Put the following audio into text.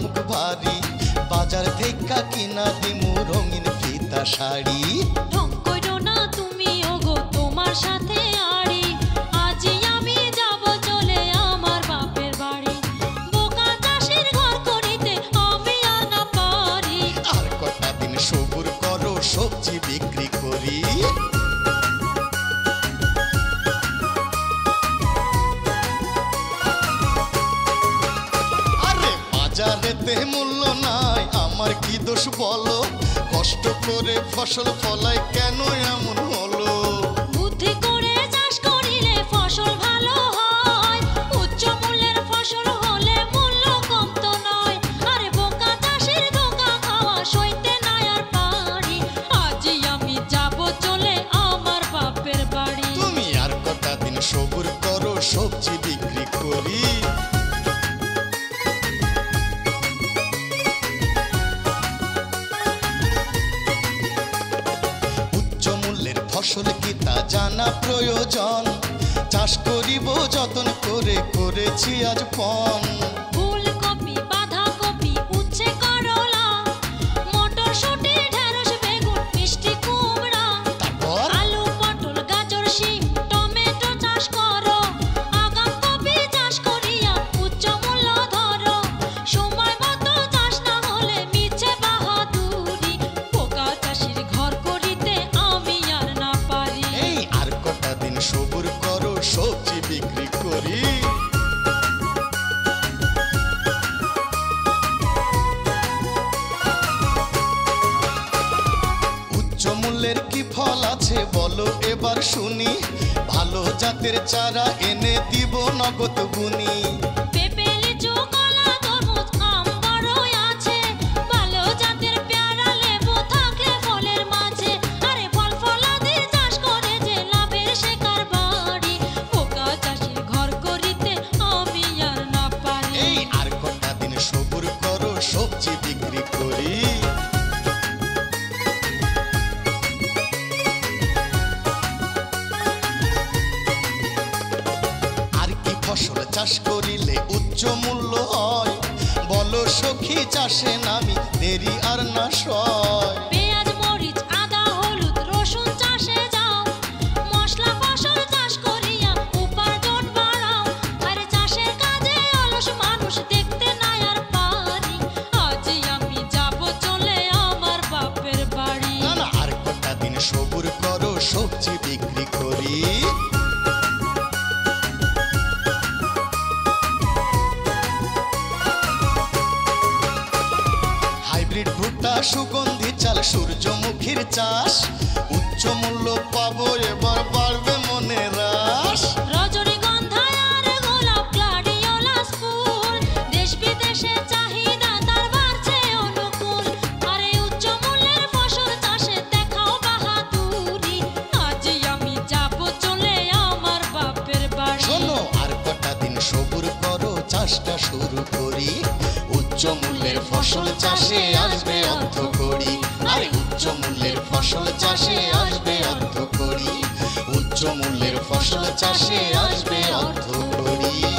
মুখ ভারী বাজার থেকে কিনা দিমু রঙিন ফিতা শাড়ি। ঢং করো না তুমি, ওগো তোমার সাথে এতে মূল্য নাই। আমার কি দোষ বলো? কষ্ট করে ফসল ফলায় কেন এমন ফসল কি তা জানা প্রয়োজন? চাষ করিব যতন করে করেছি আজ পণ চলো এবার শুনি। ভালো জাতের চারা এনে দিব নগদ বুনি চাষে নামি দেরি আর না সয়। আজকাল সূর্যমুখীর চাষ। উচ্চ মূল্য পাবো এবার বাড়বে মনে রাশ উচ্চমূল্যের ফসল চাষে আসবে অর্থ করি আরে উচ্চ ফসল চাষে আসবে অর্থ করি উচ্চ ফসল চাষে আসবে অর্থ করি